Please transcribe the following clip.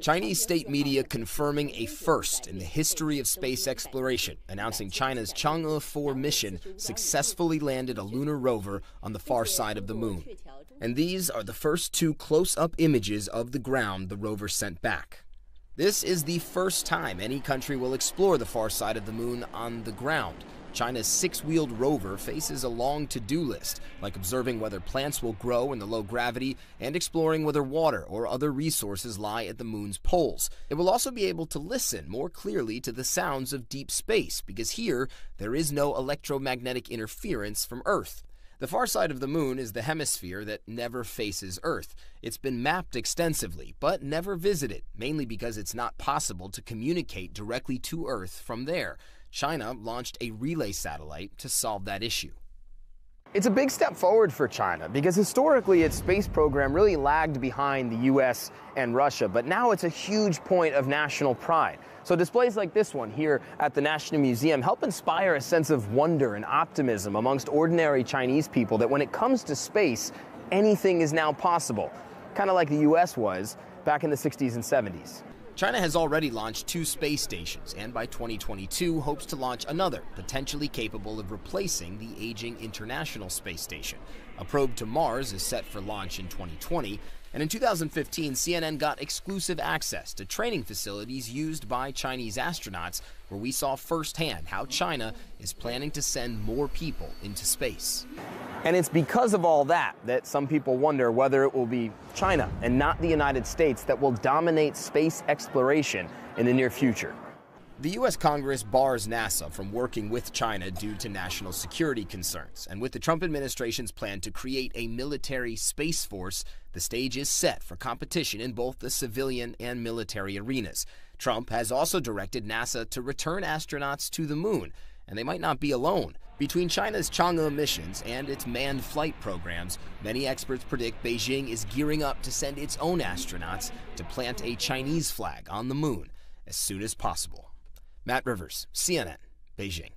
Chinese state media confirming a first in the history of space exploration, announcing China's Chang'e 4 mission successfully landed a lunar rover on the far side of the moon. And these are the first two close up images of the ground the rover sent back. This is the first time any country will explore the far side of the moon on the ground. China's six wheeled rover faces a long to do list, like observing whether plants will grow in the low gravity and exploring whether water or other resources lie at the moon's poles. It will also be able to listen more clearly to the sounds of deep space, because here there is no electromagnetic interference from Earth. The far side of the moon is the hemisphere that never faces Earth. It's been mapped extensively, but never visited, mainly because it's not possible to communicate directly to Earth from there. China launched a relay satellite to solve that issue. It's a big step forward for China because historically its space program really lagged behind the US and Russia, but now it's a huge point of national pride. So displays like this one here at the National Museum help inspire a sense of wonder and optimism amongst ordinary Chinese people that when it comes to space, anything is now possible, kind of like the US was back in the 60s and 70s. China has already launched two space stations and by 2022 hopes to launch another, potentially capable of replacing the aging International Space Station. A probe to Mars is set for launch in 2020, and in 2015, CNN got exclusive access to training facilities used by Chinese astronauts, where we saw firsthand how China is planning to send more people into space. And it's because of all that that some people wonder whether it will be China and not the United States that will dominate space exploration in the near future. The U.S. Congress bars NASA from working with China due to national security concerns. And with the Trump administration's plan to create a military space force, the stage is set for competition in both the civilian and military arenas. Trump has also directed NASA to return astronauts to the moon, and they might not be alone. Between China's Chang'e missions and its manned flight programs, many experts predict Beijing is gearing up to send its own astronauts to plant a Chinese flag on the moon as soon as possible. Matt Rivers, CNN, Beijing.